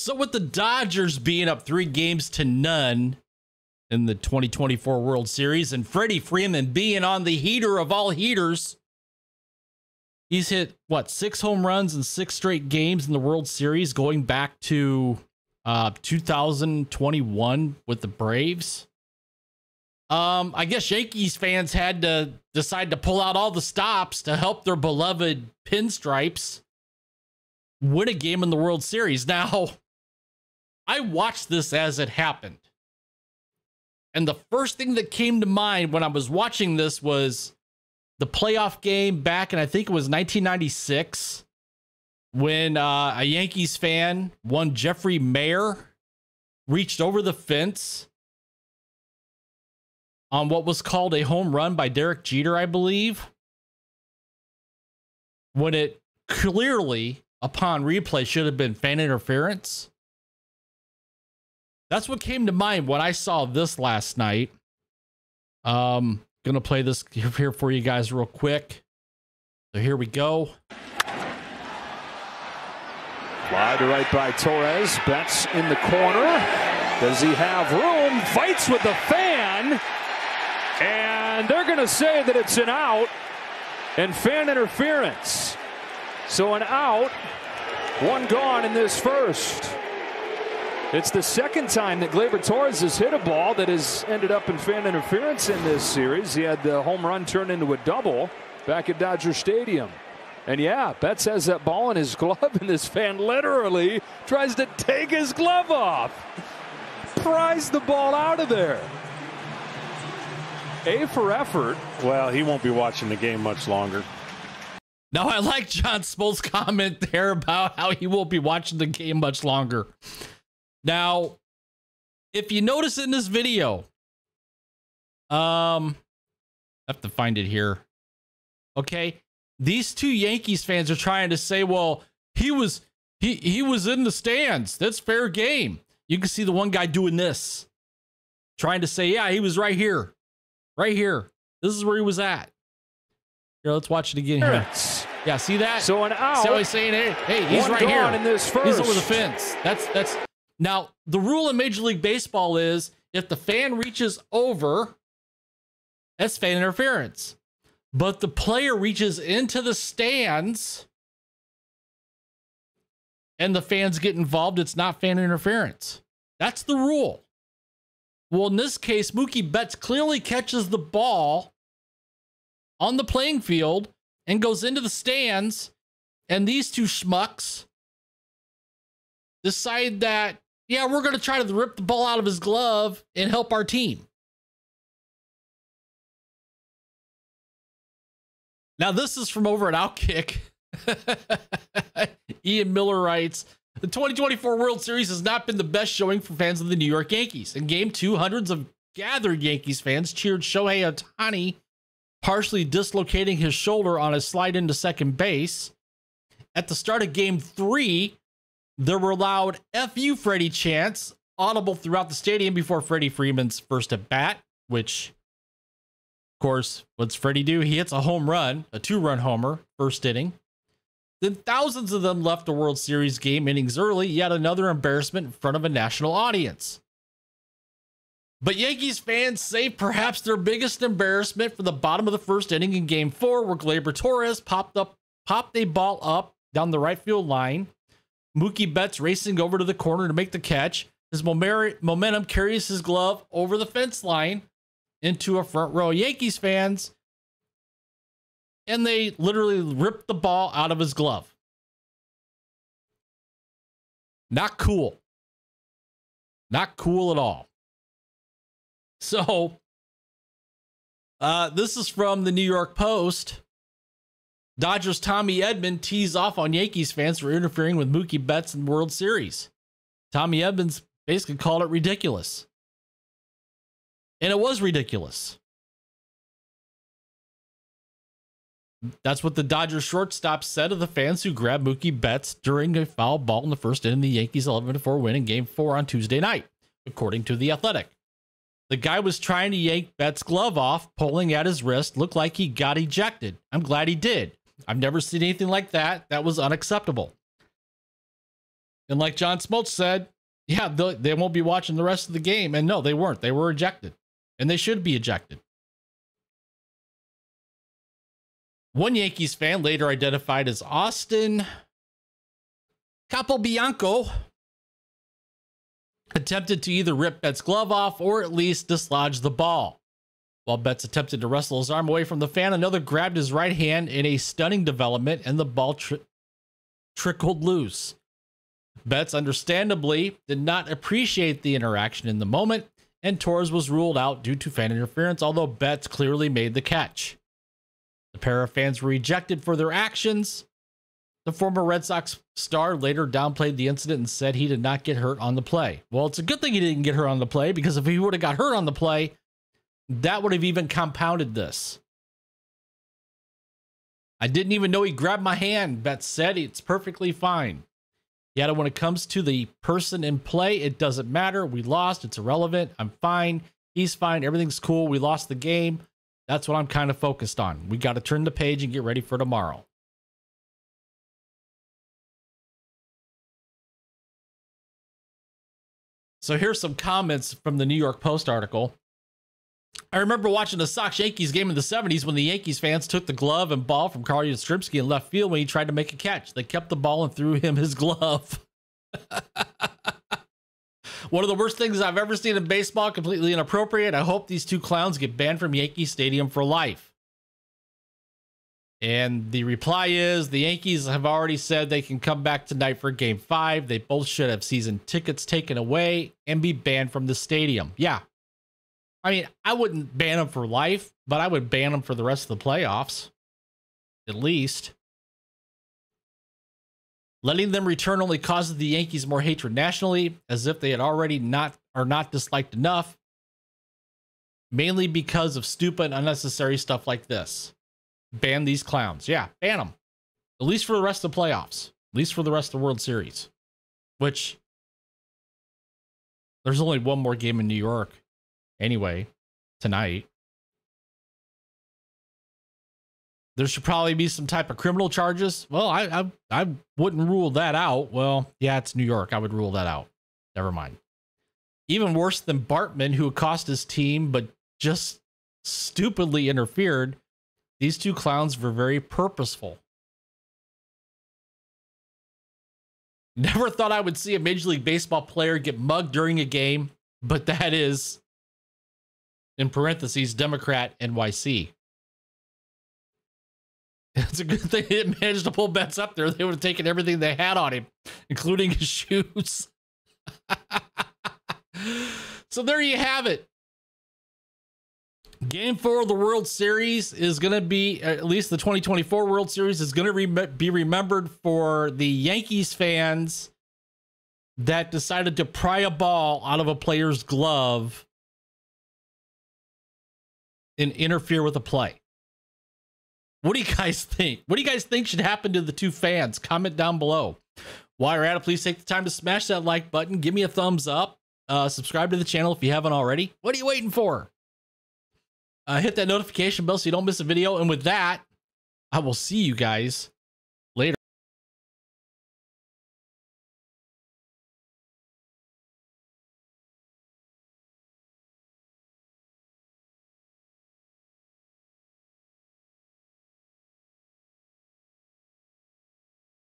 So, with the Dodgers being up three games to none in the 2024 World Series and Freddie Freeman being on the heater of all heaters, he's hit what six home runs in six straight games in the World Series going back to uh, 2021 with the Braves. Um, I guess Yankees fans had to decide to pull out all the stops to help their beloved pinstripes win a game in the World Series. Now, I watched this as it happened. And the first thing that came to mind when I was watching this was the playoff game back in, I think it was 1996, when uh, a Yankees fan, one Jeffrey Maier, reached over the fence on what was called a home run by Derek Jeter, I believe, when it clearly, upon replay, should have been fan interference. That's what came to mind when I saw this last night. Um, gonna play this here for you guys real quick. So here we go. Fly to right by Torres. Betts in the corner. Does he have room? Fights with the fan. And they're going to say that it's an out and fan interference. So an out, one gone in this first. It's the second time that Gleyber Torres has hit a ball that has ended up in fan interference in this series. He had the home run turned into a double back at Dodger Stadium. And yeah, Betts has that ball in his glove, and this fan literally tries to take his glove off. Pries the ball out of there. A for effort. Well, he won't be watching the game much longer. Now, I like John Smoltz' comment there about how he won't be watching the game much longer. Now, if you notice in this video, um, I have to find it here. Okay, these two Yankees fans are trying to say, well, he was he he was in the stands. That's fair game. You can see the one guy doing this, trying to say, yeah, he was right here, right here. This is where he was at. Here, let's watch it again here. Yeah, see that? So an out. How he's saying, hey, hey, he's right here. in this He's over the fence. That's that's now the rule in Major League Baseball is if the fan reaches over, that's fan interference. But the player reaches into the stands and the fans get involved, it's not fan interference. That's the rule. Well, in this case, Mookie Betts clearly catches the ball on the playing field and goes into the stands, and these two schmucks decide that, yeah, we're going to try to rip the ball out of his glove and help our team. Now, this is from over at Outkick. Ian Miller writes The 2024 World Series has not been the best showing for fans of the New York Yankees. In game two, hundreds of gathered Yankees fans cheered Shohei Ohtani, partially dislocating his shoulder on a slide into second base. At the start of game three, there were loud FU Freddie chants audible throughout the stadium before Freddie Freeman's first at bat, which of course, what's Freddie do? He hits a home run, a two run homer, first inning. Then thousands of them left the World Series game innings early, yet another embarrassment in front of a national audience. But Yankees fans say perhaps their biggest embarrassment for the bottom of the first inning in game four, where Gleyber Torres popped up, popped a ball up down the right field line. Mookie Betts racing over to the corner to make the catch. His momentum carries his glove over the fence line into a front row Yankees fans, and they literally ripped the ball out of his glove. Not cool. Not cool at all. So, uh, this is from the New York Post. Dodgers Tommy Edman tees off on Yankees fans for interfering with Mookie Betts in World Series. Tommy Edmonds basically called it ridiculous. And it was ridiculous. That's what the Dodgers shortstop said of the fans who grabbed Mookie Betts during a foul ball in the first inning of the Yankees 11 4 win in game four on Tuesday night, according to The Athletic. The guy was trying to yank Betts' glove off, pulling at his wrist, looked like he got ejected. I'm glad he did. I've never seen anything like that. That was unacceptable. And like John Smoltz said, yeah, they won't be watching the rest of the game. And no, they weren't. They were ejected, and they should be ejected. One Yankees fan, later identified as Austin Capobianco, attempted to either rip Betts' glove off or at least dislodge the ball. While Betts attempted to wrestle his arm away from the fan, another grabbed his right hand in a stunning development, and the ball tri- trickled loose. Betts, understandably, did not appreciate the interaction in the moment, and Torres was ruled out due to fan interference, although Betts clearly made the catch. The pair of fans were ejected for their actions. The former Red Sox star later downplayed the incident and said he did not get hurt on the play. Well, it's a good thing he didn't get hurt on the play because if he would have got hurt on the play, that would have even compounded this. I didn't even know he grabbed my hand. Betts said it's perfectly fine. Yet when it comes to the person in play, it doesn't matter. We lost. It's irrelevant. I'm fine. He's fine. Everything's cool. We lost the game. That's what I'm kind of focused on. We got to turn the page and get ready for tomorrow. So here's some comments from the New York Post article. I remember watching the Sox Yankees game in the 70s when the Yankees fans took the glove and ball from Carl Yastrzemski in left field when he tried to make a catch. They kept the ball and threw him his glove. One of the worst things I've ever seen in baseball, completely inappropriate. I hope these two clowns get banned from Yankee Stadium for life. And the reply is the Yankees have already said they can come back tonight for game five. They both should have season tickets taken away and be banned from the stadium. Yeah, I mean, I wouldn't ban them for life, but I would ban them for the rest of the playoffs, at least. Letting them return only causes the Yankees more hatred nationally, as if they had already not are not disliked enough, mainly because of stupid, unnecessary stuff like this. Ban these clowns. Yeah, ban them. At least for the rest of the playoffs. At least for the rest of the World Series. Which there's only one more game in New York anyway tonight. There should probably be some type of criminal charges. Well, I, I I wouldn't rule that out. Well, yeah, it's New York. I would rule that out. Never mind. Even worse than Bartman, who cost his team but just stupidly interfered. These two clowns were very purposeful. Never thought I would see a Major League Baseball player get mugged during a game, but that is in parentheses, Democrat NYC. It's a good thing he didn't to pull Betts up there. They would have taken everything they had on him, including his shoes. so there you have it. Game four of the World Series is going to be, at least the 2024 World Series is going to re- be remembered for the Yankees fans that decided to pry a ball out of a player's glove and interfere with a play. What do you guys think? What do you guys think should happen to the two fans? Comment down below. While you're at it, please take the time to smash that like button. Give me a thumbs up. Uh, subscribe to the channel if you haven't already. What are you waiting for? Uh, hit that notification bell so you don't miss a video. And with that, I will see you guys